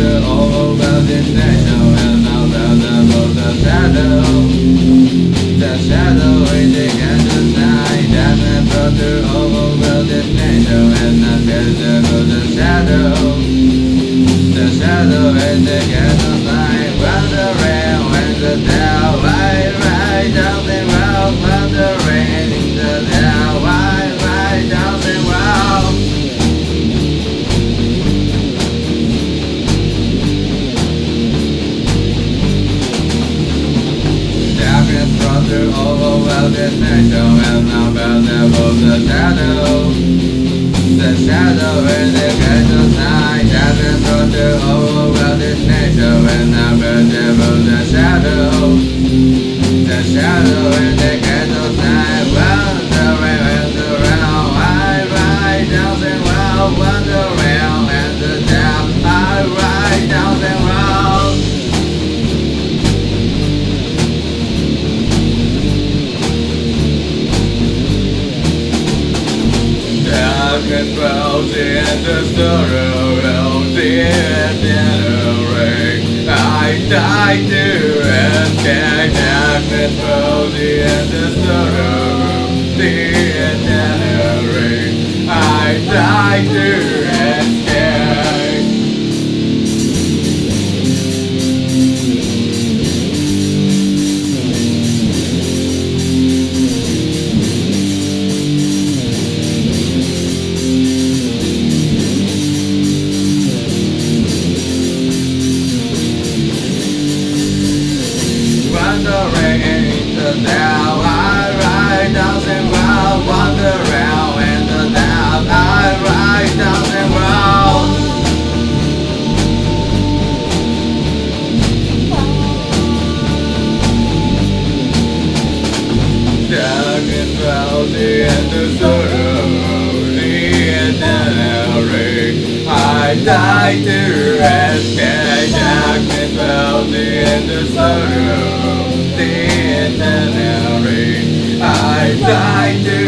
matter all about the national and about shadow. The shadow in the candle night. The national Wandering when the down. I ride down the road. Overwhelmed nature And now felt the shadow. The shadow in the candle night Darkness brother overwhelmed nature And now felt the shadow. The shadow in the Darkness falls in the sorrow of the itinerary I die to escape Darkness falls in the sorrow of the itinerary I die to Darkness cloudy and sorrow, the itinerary. I die to escape. Darkness cloudy and sorrow, the itinerary. I die to